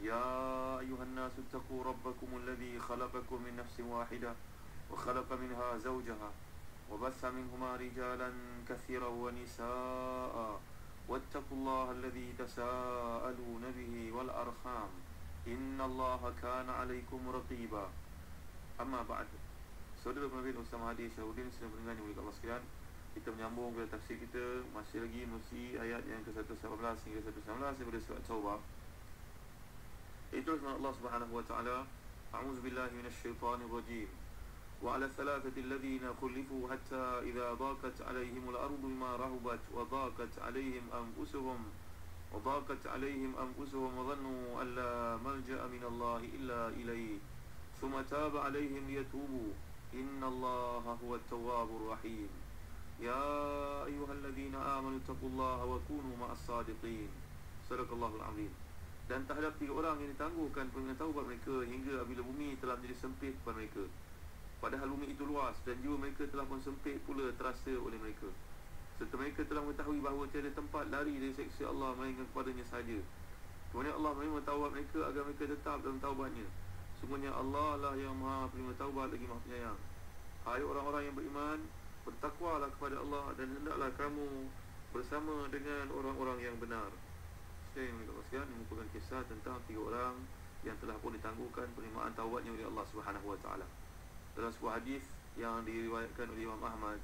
يا أيها الناس اتقوا ربكم الذي خلقكم من نفس واحدة وخلق منها زوجها وبث منهما رجالا كثيرا ونساء واتقوا الله الذي تساءلون به والأرحام إن الله كان عليكم رقيبا أما بعد Saudara penerbit Ustaz Mahathir Syahudin Sedang mendengar yang Allah sekalian Kita menyambung kepada tafsir kita Masih lagi menerusi ayat yang ke-118 hingga 119 Daripada surat Taubah يدرك الله سبحانه وتعالى أعوذ بالله من الشيطان الرجيم. وعلى الثلاثة الذين خلفوا حتى إذا ضاقت عليهم الأرض ما رهبت وضاقت عليهم أنفسهم وضاقت عليهم أنفسهم وظنوا أن لا ملجأ من الله إلا إليه. ثم تاب عليهم ليتوبوا. إن الله هو التواب الرحيم. يا أيها الذين آمنوا اتقوا الله وكونوا مع الصادقين. صدق الله العظيم. Dan terhadap tiga orang yang ditangguhkan permintaan taubat mereka hingga apabila bumi telah menjadi sempit kepada mereka. Padahal bumi itu luas dan jiwa mereka telah pun sempit pula terasa oleh mereka. Serta mereka telah mengetahui bahawa tiada tempat lari dari seksa Allah melainkan kepadanya sahaja. Kemudian Allah menerima taubat mereka agar mereka tetap dalam taubatnya. Sungguhnya Allah lah yang maha penerima taubat lagi maha penyayang. Hai orang-orang yang beriman, bertakwalah kepada Allah dan hendaklah kamu bersama dengan orang-orang yang benar. Saya yang sekalian ini merupakan kisah tentang tiga orang yang telah pun ditangguhkan penerimaan taubatnya oleh Allah Subhanahu Wa Taala. Dalam sebuah hadis yang diriwayatkan oleh Imam Ahmad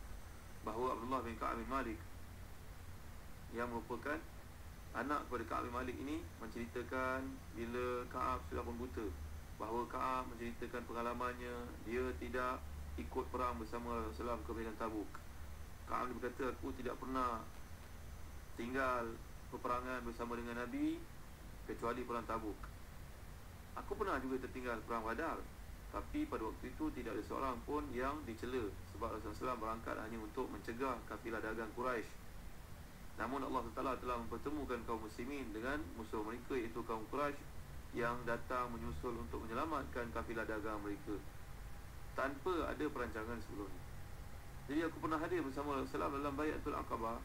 bahawa Abdullah bin Ka'ab bin Malik yang merupakan anak kepada Ka'ab bin Malik ini menceritakan bila Ka'ab sudah pun buta bahawa Ka'ab menceritakan pengalamannya dia tidak ikut perang bersama Rasulullah ke medan Tabuk. Ka'ab berkata aku tidak pernah tinggal peperangan bersama dengan Nabi kecuali perang Tabuk. Aku pernah juga tertinggal perang Badar, tapi pada waktu itu tidak ada seorang pun yang dicela sebab Rasulullah SAW berangkat hanya untuk mencegah kafilah dagang Quraisy. Namun Allah Taala telah mempertemukan kaum muslimin dengan musuh mereka iaitu kaum Quraisy yang datang menyusul untuk menyelamatkan kafilah dagang mereka tanpa ada perancangan sebelumnya. Jadi aku pernah hadir bersama Rasulullah dalam Bayatul Aqabah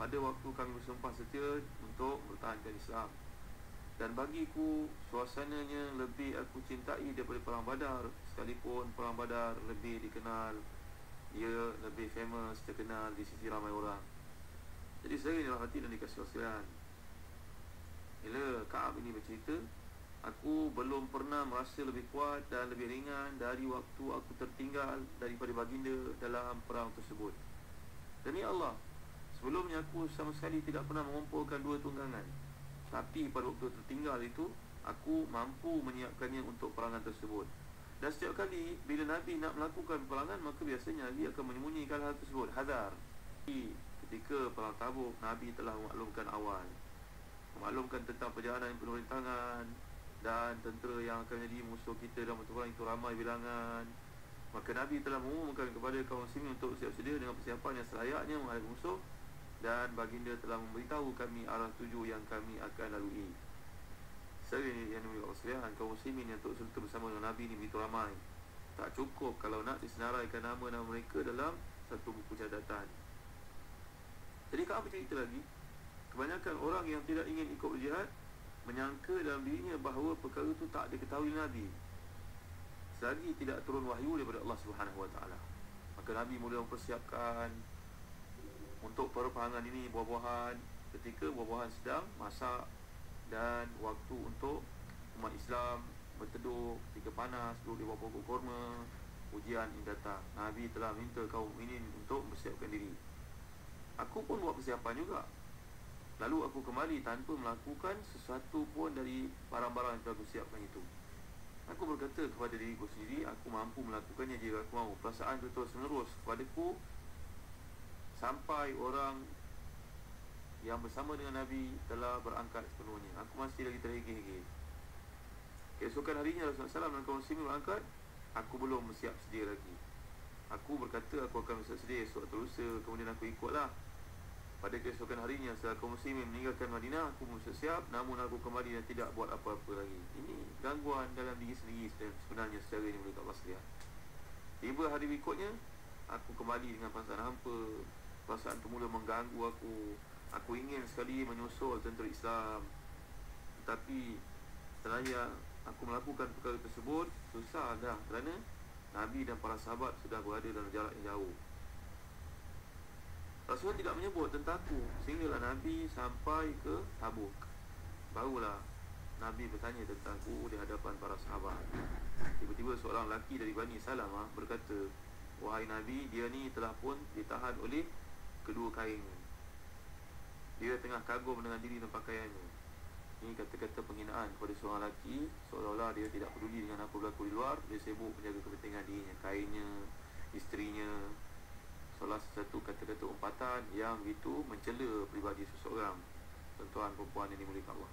pada waktu kami bersumpah setia untuk bertahankan Islam. Dan bagiku suasananya lebih aku cintai daripada perang badar. Sekalipun perang badar lebih dikenal ia lebih famous terkenal di sisi ramai orang. Jadi saya ini hati dan dikasih sekalian. Bila Kaab ini bercerita aku belum pernah merasa lebih kuat dan lebih ringan dari waktu aku tertinggal daripada baginda dalam perang tersebut. Demi Allah Sebelumnya aku sama sekali tidak pernah mengumpulkan dua tunggangan. Tapi pada waktu tertinggal itu Aku mampu menyiapkannya untuk perangan tersebut. Dan setiap kali bila Nabi nak melakukan perangan Maka biasanya Nabi akan menyembunyikan hal tersebut Hadar. Ketika perang tabuk Nabi telah memaklumkan awal. Memaklumkan tentang perjalanan penuh rintangan Dan tentera yang akan menjadi musuh kita dalam perang itu ramai bilangan. Maka Nabi telah mengumumkan kepada kaum muslimin untuk siap sedia dengan persiapan yang selayaknya menghadapi musuh dan baginda telah memberitahu kami arah tuju yang kami akan lalui. Saya yang dimiliki Allah sekalian, kaum muslimin yang untuk serta bersama dengan Nabi ini begitu ramai. Tak cukup kalau nak disenaraikan nama-nama mereka dalam satu buku catatan. Jadi apa cerita lagi? Kebanyakan orang yang tidak ingin ikut berjihad menyangka dalam dirinya bahawa perkara itu tak diketahui Nabi. Selagi tidak turun wahyu daripada Allah Subhanahu Wa Taala. Maka Nabi mula mempersiapkan untuk peperangan ini buah-buahan ketika buah-buahan sedang masak dan waktu untuk umat Islam berteduh ketika panas duduk di bawah pokok kurma ujian ini datang. Nabi telah minta kaum ini untuk mempersiapkan diri. Aku pun buat persiapan juga. Lalu aku kembali tanpa melakukan sesuatu pun dari barang-barang yang telah aku siapkan itu. Aku berkata kepada diriku sendiri aku mampu melakukannya jika aku mahu. Perasaan itu terus menerus kepadaku sampai orang yang bersama dengan Nabi telah berangkat sepenuhnya. Aku masih lagi terhege-hege. Keesokan harinya Rasulullah SAW dan kaum muslimin berangkat Aku belum siap sedia lagi. Aku berkata aku akan bersiap sedia esok atau lusa Kemudian aku ikutlah. Pada keesokan harinya setelah kaum muslimin meninggalkan Madinah Aku pun siap namun aku kembali dan tidak buat apa-apa lagi. Ini gangguan dalam diri sendiri sebenarnya secara ini boleh Allah sekalian Tiba hari berikutnya Aku kembali dengan perasaan hampa Perasaan itu mula mengganggu aku. Aku ingin sekali menyusul tentera Islam. Tetapi Setelah aku melakukan perkara tersebut susah dah kerana Nabi dan para sahabat sudah berada dalam jarak yang jauh. Rasulullah tidak menyebut tentang aku Sehinggalah Nabi sampai ke Tabuk. Barulah Nabi bertanya tentang aku di hadapan para sahabat. Tiba-tiba seorang lelaki dari Bani Salamah berkata Wahai Nabi, dia ni telah pun ditahan oleh kedua kain Dia tengah kagum dengan diri dan pakaiannya. Ini kata-kata penghinaan kepada seorang lelaki Seolah-olah dia tidak peduli dengan apa berlaku di luar. Dia sibuk menjaga kepentingan dirinya Kainnya, isterinya. Salah satu kata-kata umpatan yang itu mencela pribadi seseorang Tentuan perempuan ini mulia Allah.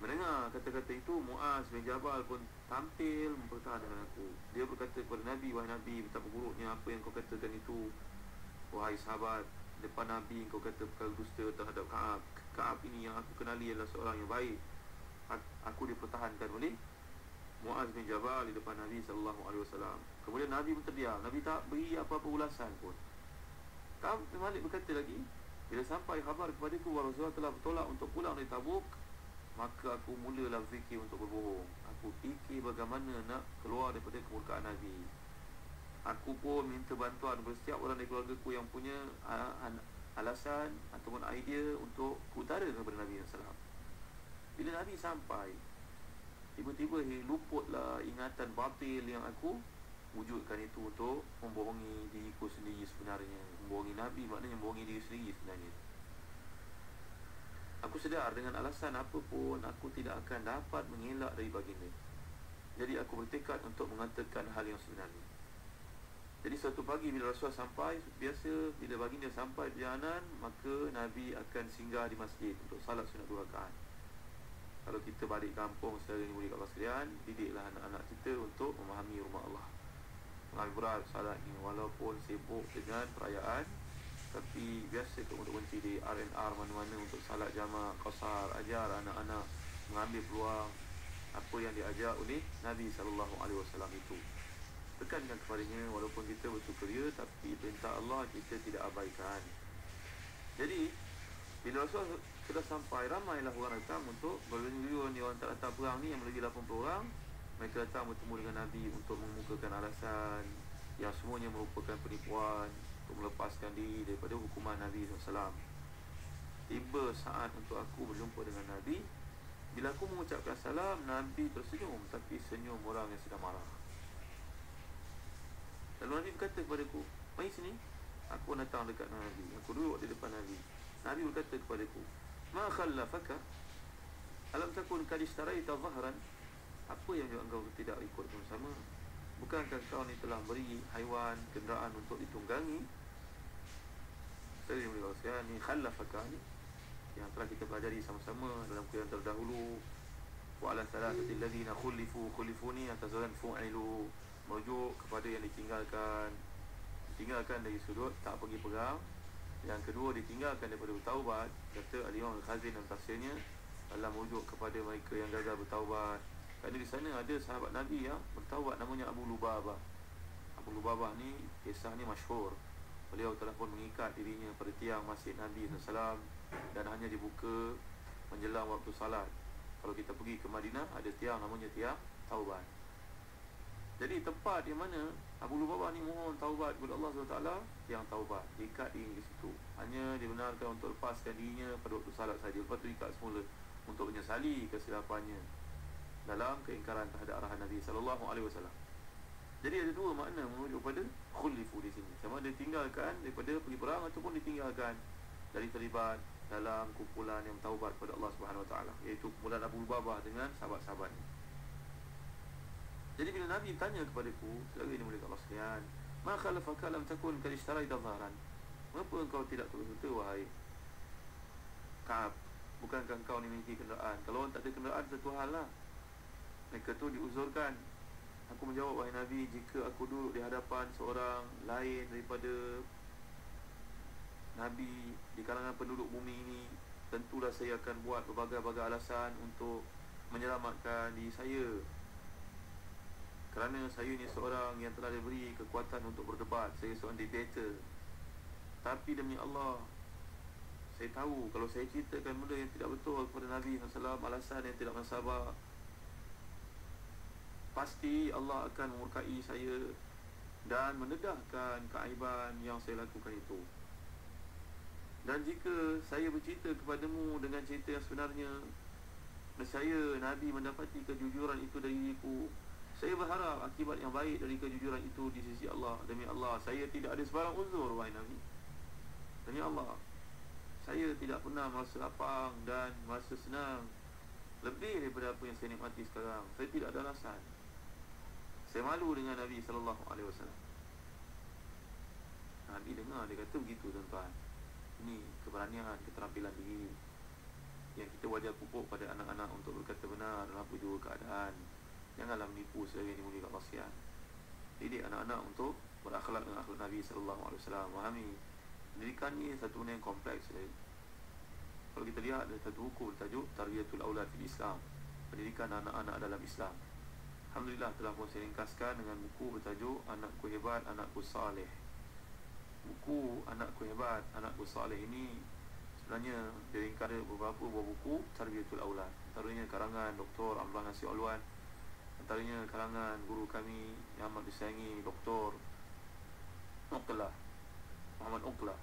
Mendengar kata-kata itu Muaz bin Jabal pun tampil mempertahankan aku. Dia berkata kepada Nabi Wahai Nabi betapa buruknya apa yang kau katakan itu Wahai sahabat Depan Nabi kau kata perkara dusta terhadap Kaab. Kaab ini yang aku kenali adalah seorang yang baik. Aku dipertahankan oleh Muaz bin Jabal di depan Nabi SAW Kemudian Nabi pun terdiam. Nabi tak beri apa-apa ulasan pun. Kaab bin Malik berkata lagi Bila sampai khabar kepada ku Rasulullah telah bertolak untuk pulang dari Tabuk Maka aku mulalah fikir untuk berbohong. Aku fikir bagaimana nak keluar daripada kemurkaan Nabi Aku pun minta bantuan kepada setiap orang dari keluarga ku yang punya alasan ataupun idea untuk utara kepada Nabi SAW Bila Nabi sampai Tiba-tiba luputlah ingatan batil yang aku wujudkan itu untuk membohongi diriku sendiri sebenarnya. Membohongi Nabi maknanya membohongi diri sendiri sebenarnya. Aku sedar dengan alasan apa pun aku tidak akan dapat mengelak dari baginda. Jadi aku bertekad untuk mengatakan hal yang sebenarnya pagi bila Rasulullah sampai Biasa bila baginda sampai perjalanan Maka Nabi akan singgah di masjid Untuk salat sunat dua rakaat. Kalau kita balik kampung secara ini boleh kat sekalian Didiklah anak-anak kita untuk memahami rumah Allah. Mengambil berat salat ini Walaupun sibuk dengan perayaan Tapi biasa ke untuk berhenti di R&R mana-mana Untuk salat jamaah qasar Ajar anak-anak mengambil peluang Apa yang diajar oleh Nabi SAW itu tekankan kepadanya walaupun kita bersukaria tapi perintah Allah kita tidak abaikan. Jadi bila Rasul sudah sampai ramailah orang datang untuk berliun ni orang tak datang perang ni yang melebihi 80 orang mereka datang bertemu dengan Nabi untuk mengemukakan alasan yang semuanya merupakan penipuan untuk melepaskan diri daripada hukuman Nabi SAW tiba saat untuk aku berjumpa dengan Nabi bila aku mengucapkan salam Nabi tersenyum tapi senyum orang yang sedang marah Lalu Nabi berkata kepada aku Mari sini Aku datang dekat Nabi. Aku duduk di depan Nabi. Nabi berkata kepada aku Ma khallafaka Alam takun kadishtaraita zahran. Apa yang engkau tidak ikut bersama Bukankah kau ni telah beri haiwan kenderaan untuk ditunggangi? Saya boleh kata ni khallafaka ni Yang telah kita pelajari sama-sama dalam kuliah terdahulu. Wa ala salatati alladhina khulifu khulifuni atas fu'ilu merujuk kepada yang ditinggalkan. Ditinggalkan dari sudut tak pergi perang yang kedua ditinggalkan daripada bertaubat kata Al-Imam Al-Khazin dan tafsirnya dalam merujuk kepada mereka yang gagal bertaubat. Kerana di sana ada sahabat Nabi yang bertaubat namanya Abu Lubabah. Abu Lubabah ni kisah ni masyhur. Beliau telah pun mengikat dirinya pada tiang masjid Nabi SAW dan hanya dibuka menjelang waktu salat. Kalau kita pergi ke Madinah ada tiang namanya tiang taubat jadi tempat di mana Abu Lubabah ni mohon taubat kepada Allah SWT Yang taubat. Ikat di situ. Hanya dibenarkan untuk lepaskan dirinya pada waktu salat saja. Lepas tu ikat semula Untuk menyesali kesilapannya Dalam keingkaran terhadap arahan Nabi SAW Jadi ada dua makna menuju pada Khulifu di sini. Sama dia tinggalkan daripada pergi perang Ataupun ditinggalkan dari terlibat dalam kumpulan yang taubat kepada Allah Subhanahu Wa Taala iaitu kumpulan Abu Lubabah dengan sahabat-sahabatnya jadi bila Nabi tanya kepada ku Selagi ini mulia Allah sekalian Ma khalafaka lam takun kalishtarai dhaharan Mengapa engkau tidak terus-terus wahai Kaab? Bukankah engkau ni memiliki kenderaan? Kalau orang tak ada kenderaan satu hal lah. Mereka tu diuzurkan. Aku menjawab wahai Nabi jika aku duduk di hadapan seorang lain daripada Nabi di kalangan penduduk bumi ini tentulah saya akan buat berbagai-bagai alasan untuk menyelamatkan diri saya kerana saya ni seorang yang telah diberi kekuatan untuk berdebat. Saya seorang debater tapi demi Allah saya tahu kalau saya ceritakan benda yang tidak betul kepada Nabi SAW alasan yang tidak mensabar pasti Allah akan murkai saya dan mendedahkan keaiban yang saya lakukan itu. Dan jika saya bercerita kepadamu dengan cerita yang sebenarnya saya Nabi mendapati kejujuran itu dari diriku saya berharap akibat yang baik dari kejujuran itu di sisi Allah. Demi Allah Saya tidak ada sebarang uzur Wahai Nabi. Demi Allah Saya tidak pernah merasa lapang Dan merasa senang Lebih daripada apa yang saya nikmati sekarang. Saya tidak ada alasan. Saya malu dengan Nabi SAW Nabi dengar Dia kata begitu tuan-tuan. Ini keberanian Keterampilan diri Yang kita wajar pupuk pada anak-anak Untuk berkata benar Dalam apa juga keadaan Janganlah menipu selagi dimuliakan Allah sekalian. Didik anak-anak untuk berakhlak dengan akhlak Nabi sallallahu alaihi wasallam. Fahami. Pendidikan ni satu benda yang kompleks ya. Kalau kita lihat ada satu buku bertajuk Tarbiyatul Aulad di Islam. Pendidikan anak-anak dalam Islam. Alhamdulillah telah pun saya ringkaskan dengan buku bertajuk Anakku Hebat, Anakku Saleh. Buku Anakku Hebat, Anakku Saleh ini sebenarnya diringkas beberapa buah buku Tarbiyatul Aulad. Antaranya karangan Dr. Abdullah Nasir Alwan antaranya kalangan guru kami yang amat disayangi Dr. Uqlah Muhammad Uqlah.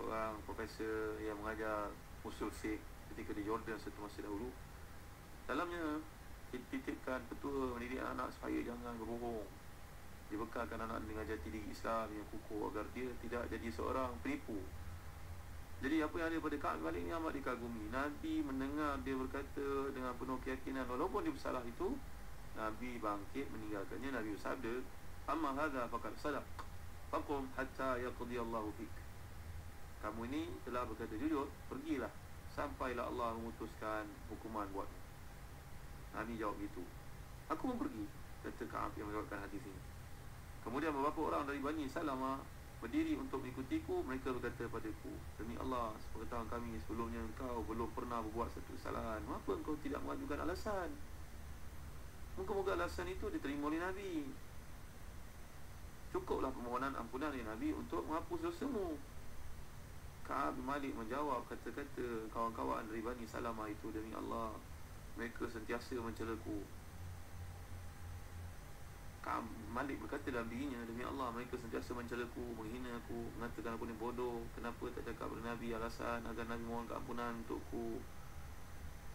Seorang profesor yang mengajar usul fiqh ketika di Jordan satu masa dahulu. Dalamnya dititipkan petua mendidik anak supaya jangan berbohong. Dibekalkan anak dengan jati diri Islam yang kukuh agar dia tidak jadi seorang penipu. Jadi apa yang ada pada Ka'ab Malik ni amat dikagumi. Nabi mendengar dia berkata dengan penuh keyakinan walaupun dia bersalah itu Nabi bangkit meninggalkannya Nabi bersabda Amma hadha faqad sadaq Faqum hatta yaqdi Allahu fik. Kamu ini telah berkata jujur Pergilah Sampailah Allah memutuskan hukuman buat Nabi jawab gitu Aku pun pergi Kata Ka'ab yang menjawabkan hadis ini. Kemudian beberapa orang dari Bani Salamah Berdiri untuk mengikutiku Mereka berkata padaku Demi Allah Sepengetahuan kami sebelumnya Engkau belum pernah berbuat satu kesalahan. Mengapa engkau tidak mengajukan alasan Moga-moga alasan itu diterima oleh Nabi. Cukuplah permohonan ampunan oleh Nabi Untuk menghapus dosamu. Ka'ab Malik menjawab kata-kata Kawan-kawan dari Bani Salamah itu Demi Allah Mereka sentiasa mencelaku. Ka'ab Malik berkata dalam dirinya Demi Allah mereka sentiasa mencelaku Menghina aku Mengatakan aku ni bodoh. Kenapa tak cakap kepada Nabi alasan Agar Nabi mohon keampunan untukku?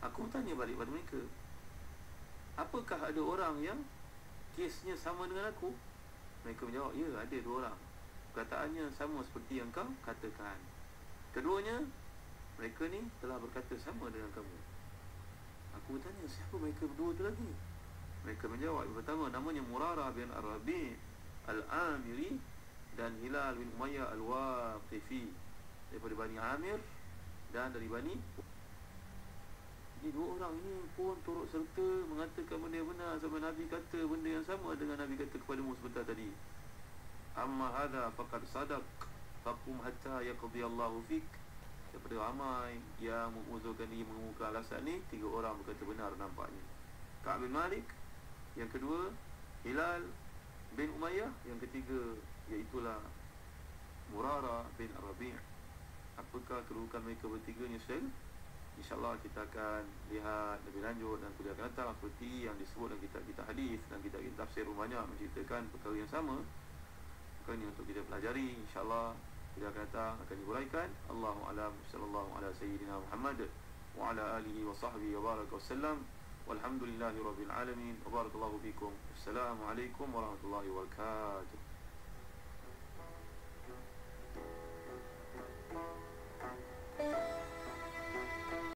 Aku bertanya balik pada mereka Apakah ada orang yang Kesnya sama dengan aku? Mereka menjawab Ya ada dua orang. Perkataannya sama seperti yang kau katakan. Keduanya Mereka ni telah berkata sama dengan kamu. Aku bertanya Siapa mereka berdua tu lagi? Mereka menjawab Yang pertama namanya Murara bin Arabi Al-Amiri Dan Hilal bin Umayyah Al-Waqifi Daripada Bani Amir Dan dari Bani ini dua orang ini pun turut serta mengatakan benda yang benar sama Nabi kata benda yang sama dengan Nabi kata kepada mu sebentar tadi. Amma hadha faqad sadaq faqum hatta yaqdi Allahu fik. Daripada ramai yang menguzurkan diri mengemuka alasan ni Tiga orang berkata benar nampaknya Ka'ab bin Malik Yang kedua Hilal bin Umayyah Yang ketiga Iaitulah Murara bin Arabi' Apakah kedudukan mereka bertiga ni Syed? InsyaAllah kita akan lihat lebih lanjut dan kuliah akan datang Seperti yang disebut dalam kitab-kitab hadis dan kitab-kitab tafsir banyak menceritakan perkara yang sama. Bukan ini untuk kita pelajari. InsyaAllah kuliah akan datang akan diuraikan. Allahu'alam Sallallahu ala Sayyidina Muhammad Wa ala alihi wa sahbihi wa baraka wassalam Walhamdulillahi rabbil alamin. Wa barakallahu bikum Assalamualaikum warahmatullahi wabarakatuh.